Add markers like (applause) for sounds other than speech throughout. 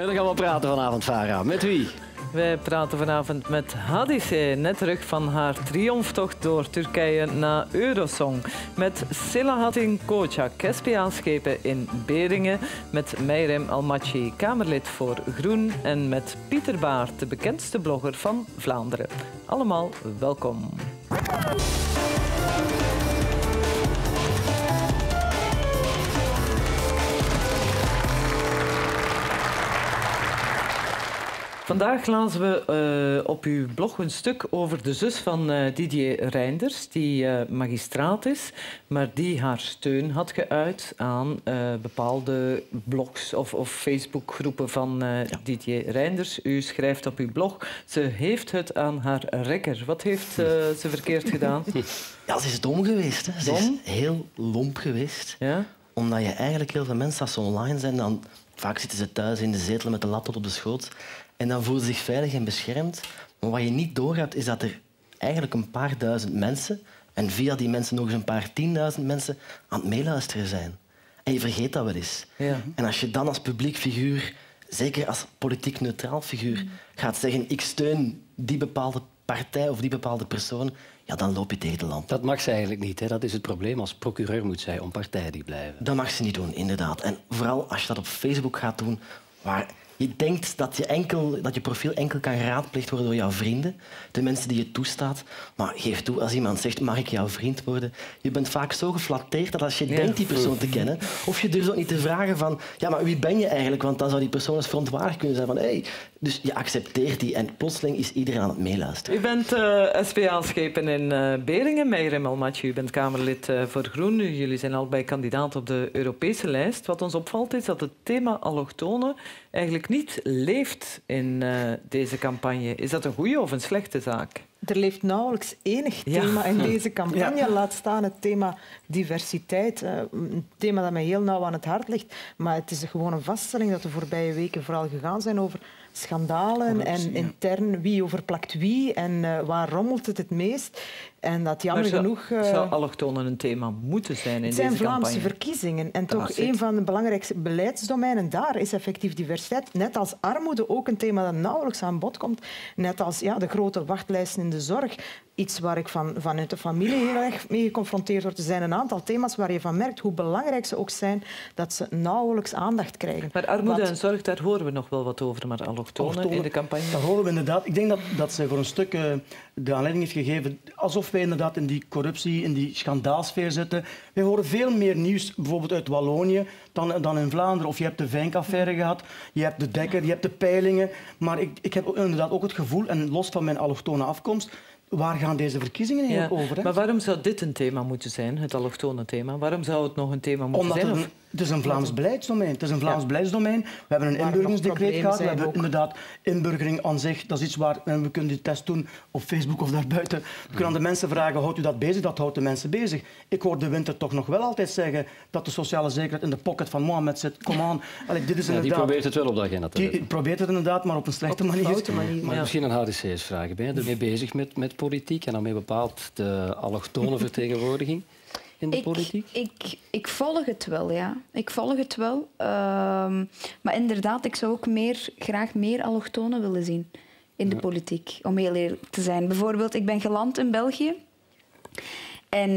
En dan gaan we praten vanavond, Farah. Met wie? Wij praten vanavond met Hadise, net terug van haar triomftocht door Turkije naar Eurosong. Met Selahattin Koca, SPA-schepen in Beringen. Met Meirem Almaci, Kamerlid voor Groen. En met Pieter Baart, de bekendste blogger van Vlaanderen. Allemaal welkom. Vandaag lazen we uh, op uw blog een stuk over de zus van uh, Didier Reinders, die uh, magistraat is, maar die haar steun had geuit aan bepaalde blogs of, of Facebookgroepen van ja. Didier Reinders. U schrijft op uw blog, ze heeft het aan haar rekker. Wat heeft ze verkeerd gedaan? (laughs) Ja, ze is dom geweest. Hè. Ze is heel lomp geweest. Ja? Omdat je eigenlijk heel veel mensen, als ze online zijn, dan vaak zitten ze thuis in de zetel met de laptop op de schoot en dan voelen ze zich veilig en beschermd. Maar wat je niet doorgaat, is dat er eigenlijk een paar duizend mensen en via die mensen nog eens een paar tienduizend mensen aan het meeluisteren zijn. En je vergeet dat wel eens. Ja. En als je dan als publiek figuur, zeker als politiek neutraal figuur, gaat zeggen ik steun die bepaalde partij of die bepaalde persoon, ja, dan loop je tegen de land. Dat mag ze eigenlijk niet. Hè? Dat is het probleem. Als procureur moet zij onpartijdig blijven. Dat mag ze niet doen, inderdaad. En vooral als je dat op Facebook gaat doen, waar je denkt dat je, enkel, dat je profiel enkel kan geraadpleegd worden door jouw vrienden, de mensen die je toestaat. Maar geef toe, als iemand zegt, mag ik jouw vriend worden? Je bent vaak zo geflatteerd dat als je denkt die persoon te kennen, of je durft ook niet te vragen van, ja, maar wie ben je eigenlijk? Want dan zou die persoon eens verontwaardigd kunnen zijn van, hey. Dus je accepteert die en plotseling is iedereen aan het meeluisteren. U bent uh, eh, SPA-schepen in uh, Beringen, Meirem Almatje. U bent Kamerlid uh, voor Groen. Jullie zijn allebei kandidaat op de Europese lijst. Wat ons opvalt is dat het thema allochtonen eigenlijk niet leeft in uh, deze campagne. Is dat een goede of een slechte zaak? Er leeft nauwelijks enig thema in (laughs) deze campagne. Ja. Laat staan het thema diversiteit. Uh, een thema dat mij heel nauw aan het hart ligt. Maar het is gewoon een vaststelling dat de voorbije weken vooral gegaan zijn over schandalen en intern wie overplakt wie en uh, waar rommelt het het meest. En dat jammer zou, genoeg... Uh, zou allochtonen een thema moeten zijn in deze campagne? Het zijn Vlaamse verkiezingen. En toch een van de belangrijkste beleidsdomeinen daar is effectief diversiteit. Net als armoede ook een thema dat nauwelijks aan bod komt. Net als ja, de grote wachtlijsten in de zorg iets waar ik van, vanuit de familie heel erg mee geconfronteerd word. Er zijn een aantal thema's waar je van merkt hoe belangrijk ze ook zijn, dat ze nauwelijks aandacht krijgen. Maar armoede en zorg, daar horen we nog wel wat over, maar allochtonen in de campagne... Dat horen we inderdaad. Ik denk dat, dat ze voor een stuk uh, de aanleiding heeft gegeven, alsof wij inderdaad in die corruptie, in die schandaalsfeer zitten. Wij horen veel meer nieuws, bijvoorbeeld uit Wallonië, dan, dan in Vlaanderen. Of je hebt de Vijnkaffaire gehad, je hebt de Dekker, je hebt de peilingen. Maar ik, ik heb inderdaad ook het gevoel, en los van mijn allochtone afkomst, waar gaan deze verkiezingen eigenlijk over? Hè? Maar waarom zou dit een thema moeten zijn, het allochtone thema? Waarom zou het nog een thema moeten Omdat zijn? Het, is een Vlaams beleidsdomein. Het is een Vlaams ja. beleidsdomein. We hebben een inburgeringsdecreet gehad. We hebben ook. inderdaad inburgering aan zich. Dat is iets waar we kunnen die test doen op Facebook of daarbuiten. We kunnen aan de mensen vragen, houdt u dat bezig? Dat houdt de mensen bezig. Ik hoor de winter toch nog wel altijd zeggen dat de sociale zekerheid in de pocket van Mohammed zit. Kom aan. Allee, dit is ja, die probeert het wel op de agenda te Die probeert het inderdaad, maar op een slechte op manier. manier. Maar misschien een HDC's vragen. Ben je ermee bezig met, met politiek? en daarmee bepaald de allochtone (laughs) vertegenwoordiging in de ik, politiek? Ik, ik volg het wel, ja. Ik volg het wel. Uh, maar inderdaad, ik zou ook meer, graag meer allochtonen willen zien in de politiek, om heel eerlijk te zijn. Bijvoorbeeld, ik ben geland in België en uh,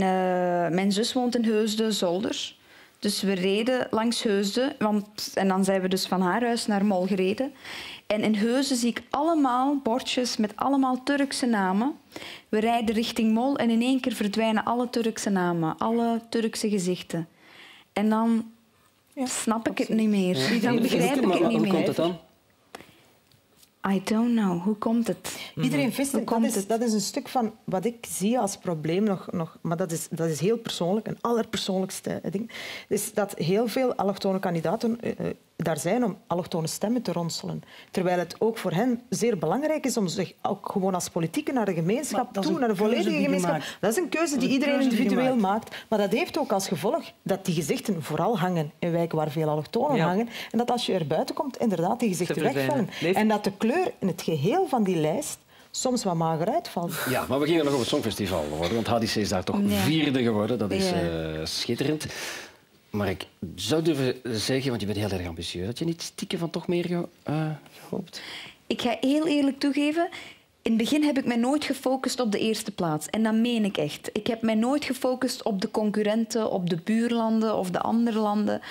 mijn zus woont in Heusden-Zolder. Dus we reden langs Heusden, want, en dan zijn we dus van haar huis naar Mol gereden. En in Heusden zie ik allemaal bordjes met allemaal Turkse namen. We rijden richting Mol en in één keer verdwijnen alle Turkse namen, alle Turkse gezichten. En dan ja, snap ik het niet meer. Dan begrijp ik het niet meer. Hoe komt het dan? I don't know. Hoe komt het? Iedereen vist het. Dat is, dat is een stuk van wat ik zie als probleem nog, nog maar dat is, dat is heel persoonlijk, een allerpersoonlijkste ding, is dat heel veel allochtone kandidaten uh, daar zijn om allochtone stemmen te ronselen. Terwijl het ook voor hen zeer belangrijk is om zich ook gewoon als politieke naar de gemeenschap toe, naar de volledige gemeenschap. Dat is een keuze die iedereen individueel maakt. Maar dat heeft ook als gevolg dat die gezichten vooral hangen in wijken waar veel allochtonen hangen. En dat als je er buiten komt, inderdaad die gezichten wegvallen. En dat de kleur in het geheel van die lijst soms wat mager uitvalt. Ja, maar we gingen nog op het Songfestival worden, want HDC is daar toch vierde geworden. Dat is uh, schitterend. Maar ik zou durven zeggen, want je bent heel erg ambitieus, dat je niet stiekem van toch meer ge, uh, gehoopt? Ik ga heel eerlijk toegeven, in het begin heb ik mij nooit gefocust op de eerste plaats. En dat meen ik echt. Ik heb mij nooit gefocust op de concurrenten, op de buurlanden of de andere landen.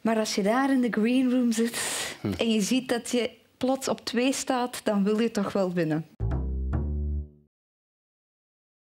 Maar als je daar in de green room zit hm. en je ziet dat je plots op twee staat, dan wil je toch wel winnen.